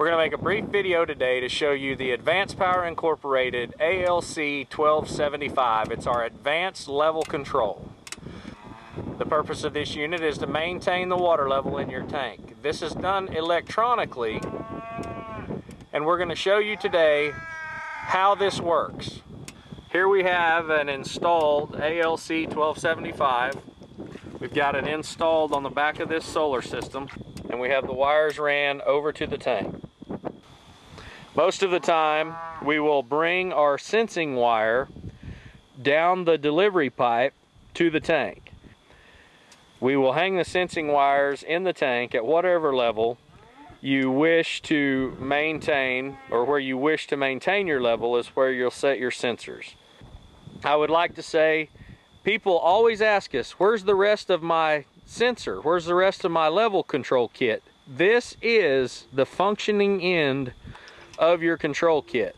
We're going to make a brief video today to show you the Advanced Power Incorporated ALC 1275. It's our advanced level control. The purpose of this unit is to maintain the water level in your tank. This is done electronically and we're going to show you today how this works. Here we have an installed ALC 1275. We've got it installed on the back of this solar system and we have the wires ran over to the tank. Most of the time, we will bring our sensing wire down the delivery pipe to the tank. We will hang the sensing wires in the tank at whatever level you wish to maintain or where you wish to maintain your level is where you'll set your sensors. I would like to say people always ask us, where's the rest of my sensor? Where's the rest of my level control kit? This is the functioning end of your control kit.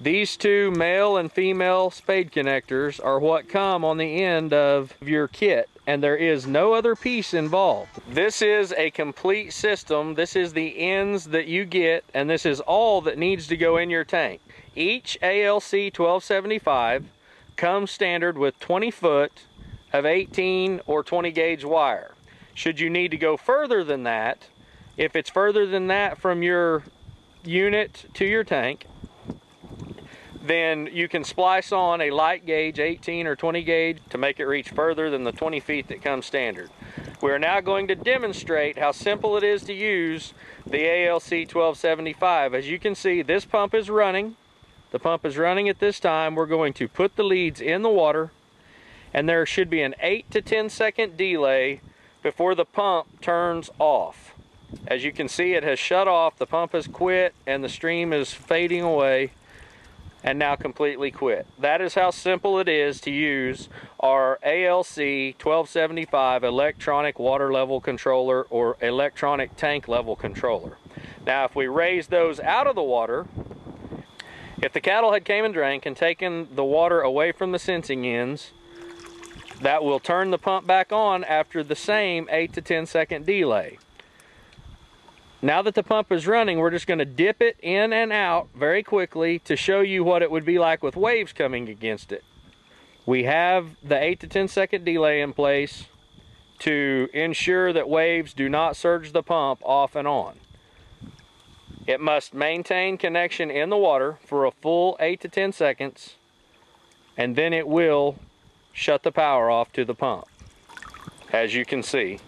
These two male and female spade connectors are what come on the end of your kit and there is no other piece involved. This is a complete system. This is the ends that you get and this is all that needs to go in your tank. Each ALC 1275 comes standard with 20 foot of 18 or 20 gauge wire. Should you need to go further than that, if it's further than that from your unit to your tank, then you can splice on a light gauge 18 or 20 gauge to make it reach further than the 20 feet that comes standard. We're now going to demonstrate how simple it is to use the ALC 1275. As you can see, this pump is running. The pump is running at this time. We're going to put the leads in the water and there should be an 8 to 10 second delay before the pump turns off. As you can see, it has shut off, the pump has quit, and the stream is fading away and now completely quit. That is how simple it is to use our ALC 1275 electronic water level controller or electronic tank level controller. Now if we raise those out of the water, if the cattle had came and drank and taken the water away from the sensing ends, that will turn the pump back on after the same 8 to 10 second delay. Now that the pump is running, we're just gonna dip it in and out very quickly to show you what it would be like with waves coming against it. We have the 8 to 10 second delay in place to ensure that waves do not surge the pump off and on. It must maintain connection in the water for a full 8 to 10 seconds and then it will shut the power off to the pump as you can see